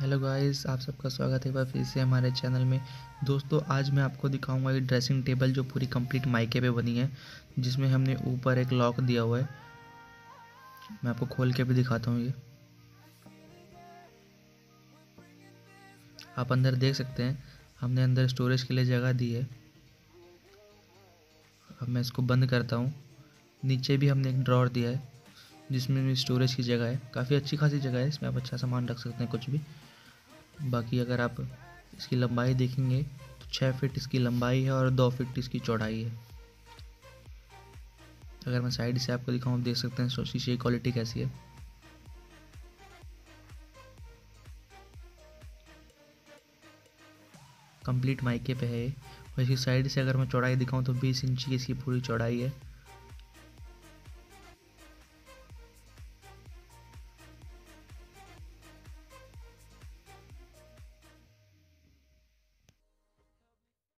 Hello guys, आप सबका स्वागत है एक बार फिर से हमारे चैनल में। दोस्तों, आज मैं आपको दिखाऊँगा ये ड्रेसिंग टेबल जो पूरी कंप्लीट माइके पे बनी है, जिसमें हमने ऊपर एक लॉक दिया हुआ है। मैं आपको खोल के भी दिखाता हूँ ये। आप अंदर देख सकते हैं, हमने अंदर स्टोरेज के लिए जगह दी है। अब मैं इसको बंद करता हूँ। नीचे भी हमने एक ड्रॉर दिया है। जिसमें स्टोरेज की जगह है। काफ़ी अच्छी खासी जगह है, इसमें आप अच्छा सामान रख सकते हैं कुछ भी। बाकी अगर आप इसकी लंबाई देखेंगे तो छः फिट इसकी लंबाई है और दो फिट इसकी चौड़ाई है। अगर मैं साइड से आपको दिखाऊँ देख सकते हैं शीशे की क्वालिटी कैसी है। कंप्लीट माइके पे है और इसकी साइड से अगर मैं चौड़ाई दिखाऊँ तो 20 इंच की इसकी पूरी चौड़ाई है।